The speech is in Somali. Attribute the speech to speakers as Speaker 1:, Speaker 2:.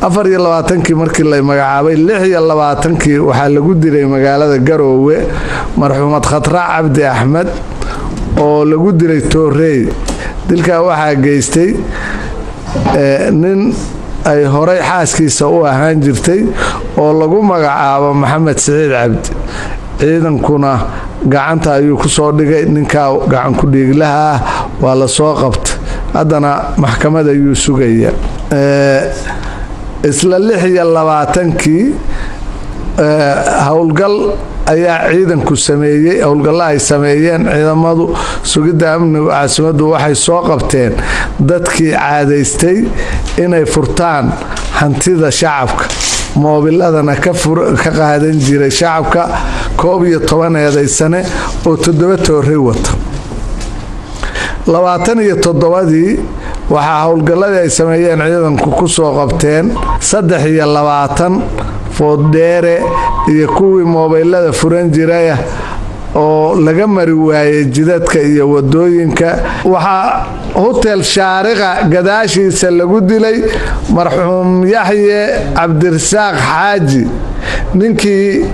Speaker 1: afar iyo labaatankii markii la magacaabay lix iyo labaatankii waxaa lagu dilay magaalada garoowe marxuumad khatrac cabdi axmed oo lagu dilay toorey. Dilkaa waxaa geystay nin ay horay xaaskiisa u ahaan jirtay oo lagu magacaabo maxamed siciid cabdi. Ciidankuna gacanta ayuu ku soo dhigay ninkaa gacanku dhiiglaha ah waa la soo qabtay. Haddana maxkamad ayuu sugaya isla lix iyo labaatankii howlgal ayaa ciidanku sameeyey howlgalla ay sameeyeen ciidamadu sugidda amniga caasimaddu waxay soo qabteen dadkii caadaystay inay furtaan hantida shacabka. Moobiladana ka qaadan jiray shacabka koob iyo toban eedaysane oo toddoba toorey wata. Labaatan iyo toddobadii waxaa howlgalladii ay sameeyeen ciidanku ku soo qabteen saddex iyo labaatan fooddheere iyo kuwii moobilada furan jiraya oo laga mari waayay jidadka iyo waddooyinka waxaa hotel shaariqa gadaashiisa lagu dilay marxuum yaxye cabdirasaaq xaaji. Ninkii